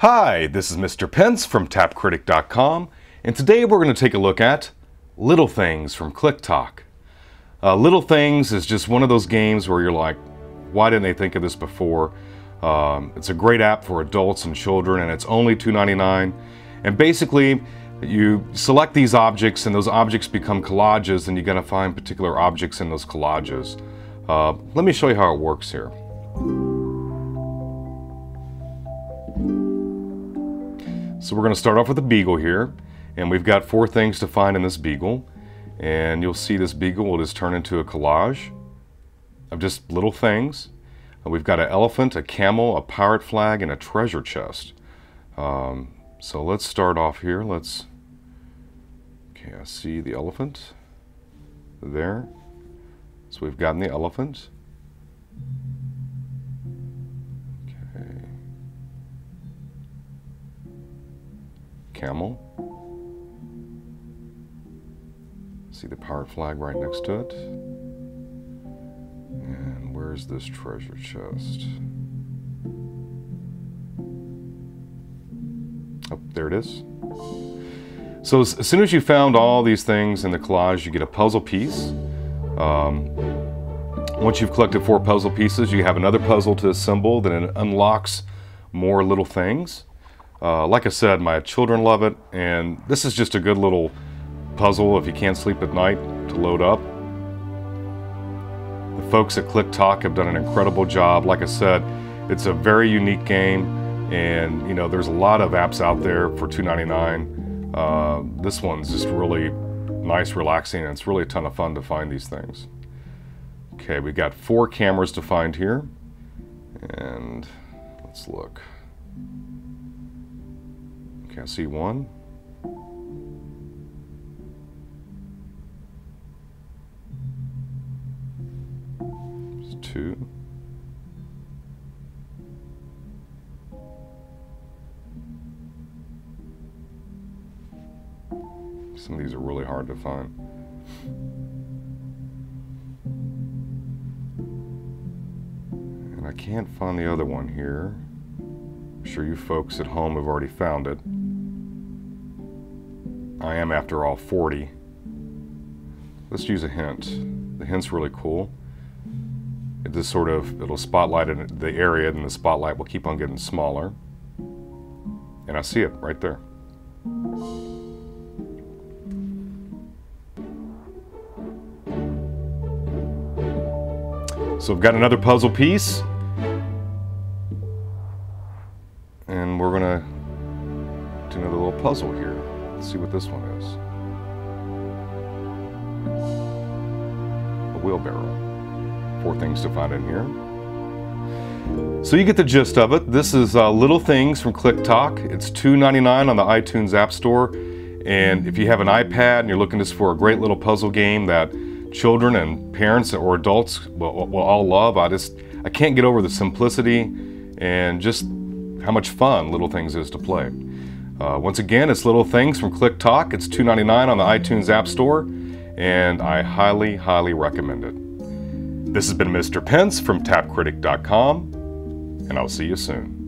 Hi, this is Mr. Pence from TapCritic.com, and today we're going to take a look at Little Things from KlickTock. Uh, Little Things is just one of those games where you're like, why didn't they think of this before? Um, it's a great app for adults and children, and it's only $2.99. And basically, you select these objects, and those objects become collages, and you got to find particular objects in those collages. Uh, let me show you how it works here. So we're going to start off with a beagle here, and we've got four things to find in this beagle. And you'll see this beagle will just turn into a collage of just little things. Uh, we've got an elephant, a camel, a pirate flag, and a treasure chest. Um, so let's start off here. Let's, okay, I see the elephant there. So we've gotten the elephant. Camel. See the pirate flag right next to it. And where's this treasure chest? Oh, there it is. So as, soon as you found all these things in the collage, you get a puzzle piece. Um, once you've collected four puzzle pieces, you have another puzzle to assemble, then it unlocks more little things. Uh, like I said, my children love it, and this is just a good little puzzle if you can't sleep at night to load up. The folks at KlickTock have done an incredible job. Like I said, it's a very unique game, and you know there's a lot of apps out there for $2.99. Uh, this one's just really nice, relaxing, and it's really a ton of fun to find these things. Okay, we've got four cameras to find here, and let's look. I see one. Two. Some of these are really hard to find. And I can't find the other one here. I'm sure you folks at home have already found it. I am, after all, 40. Let's use a hint. The hint's really cool. It just sort of, it'll spotlight the area and the spotlight will keep on getting smaller. And I see it right there. So I've got another puzzle piece. And we're gonna do another little puzzle here. Let's see what this one is. A wheelbarrow. Four things to find in here. So you get the gist of it. This is uh, Little Things from KlickTock. It's $2.99 on the iTunes App Store. And if you have an iPad and you're looking just for a great little puzzle game that children and parents or adults will, will all love, I just, I can't get over the simplicity and just how much fun Little Things is to play. Uh, once again, it's Little Things from KlickTock. It's $2.99 on the iTunes App Store, and I highly, highly recommend it. This has been Mr. Pence from TapCritic.com, and I'll see you soon.